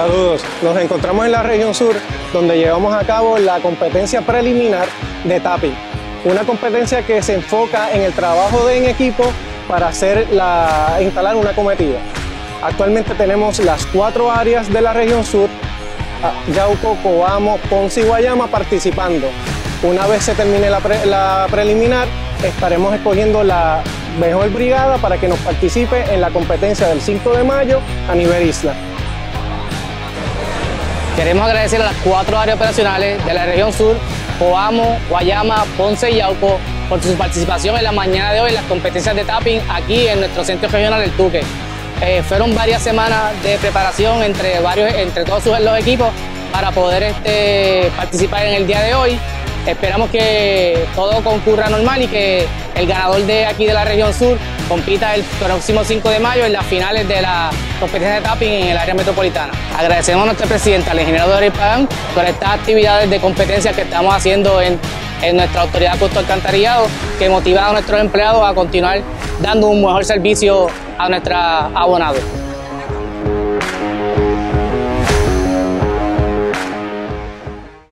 Saludos, nos encontramos en la región sur donde llevamos a cabo la competencia preliminar de TAPI, una competencia que se enfoca en el trabajo en equipo para hacer la, instalar una cometida. Actualmente tenemos las cuatro áreas de la región sur, Yauco, Coamo, Ponce y Guayama participando. Una vez se termine la, la preliminar, estaremos escogiendo la mejor brigada para que nos participe en la competencia del 5 de mayo a nivel isla. Queremos agradecer a las cuatro áreas operacionales de la región sur, Coamo, Guayama, Ponce y Yauco, por su participación en la mañana de hoy en las competencias de tapping aquí en nuestro centro regional del Tuque. Eh, fueron varias semanas de preparación entre, varios, entre todos los equipos para poder este, participar en el día de hoy. Esperamos que todo concurra normal y que el ganador de aquí de la región sur compita el próximo 5 de mayo en las finales de la competencia de tapping en el área metropolitana. Agradecemos a nuestro presidente, al ingeniero Doris Pagán, por estas actividades de competencia que estamos haciendo en, en nuestra autoridad de alcantarillado, que motiva a nuestros empleados a continuar dando un mejor servicio a nuestros abonados.